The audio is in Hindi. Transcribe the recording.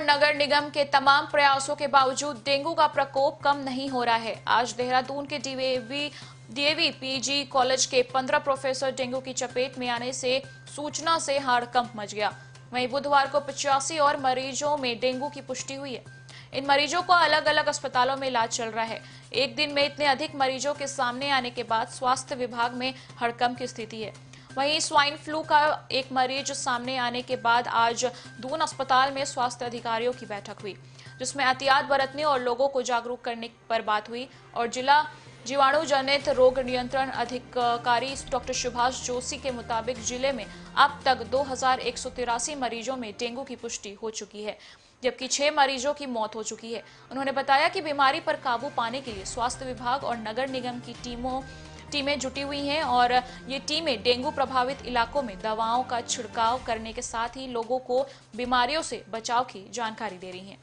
नगर निगम के तमाम प्रयासों के बावजूद डेंगू का प्रकोप कम नहीं हो रहा है। आज देहरादून के डीएवी डीएवी पीजी कॉलेज के 15 प्रोफेसर डेंगू की चपेट में आने से सूचना से हड़कंप मच गया। वहीं बुधवार को पचासी और मरीजों में डेंगू की पुष्टि हुई है। इन मरीजों को अलग अलग अस्पतालों में इलाज चल रहा है। एक दिन में इतने अधिक मरीजों के सामने आने के बाद स्वास्थ्य विभाग में हड़कंप की स्थिति है। वहीं स्वाइन फ्लू का एक मरीज़ सामने आने के बाद आज दून अस्पताल में स्वास्थ्य अधिकारियों की बैठक हुई, जिसमें एहतियात बरतने और लोगों को जागरूक करने पर बात हुई और जिला जीवाणु जनित रोग नियंत्रण अधिकारी डॉक्टर सुभाष जोशी के मुताबिक ज़िले में अब तक दो हज़ार एक सौ तिरासी मरीजों में डेंगू की पुष्टि हो चुकी है, जबकि छह मरीजों की मौत हो चुकी है। उन्होंने बताया कि बीमारी पर काबू पाने के लिए स्वास्थ्य विभाग और नगर निगम की टीमों टीमें जुटी हुई हैं और ये टीमें डेंगू प्रभावित इलाकों में दवाओं का छिड़काव करने के साथ ही लोगों को बीमारियों से बचाव की जानकारी दे रही हैं।